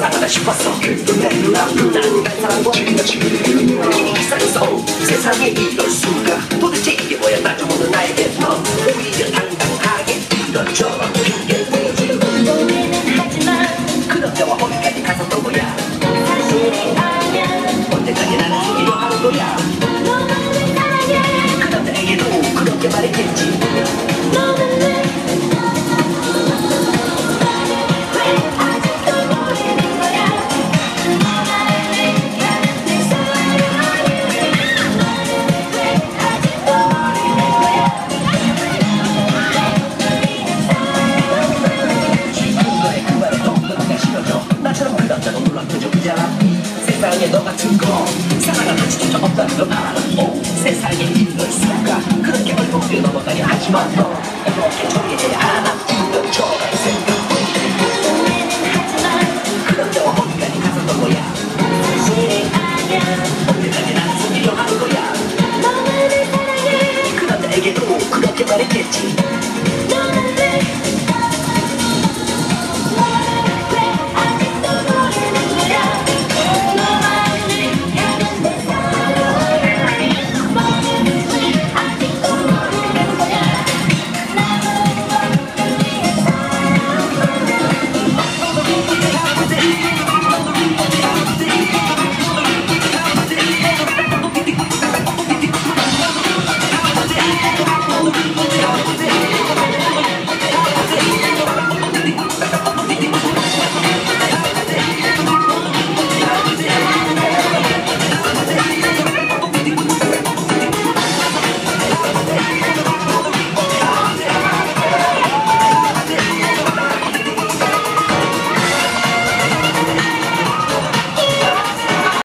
살아나 싶었어 근데 난 그날 사랑과 지나치게 이상했어 세상에 이럴 수 남자 세상에 너 같은 건 사랑을 같이 주저 없다는 걸 알아요 세상에 있는 수가 그렇게 얼굴이 넘어가려 하지만 너 이렇게 초리해야 하나 이런 저런 생각뿐이 그럼 너 어디까지 에게도 그렇게 말했겠지.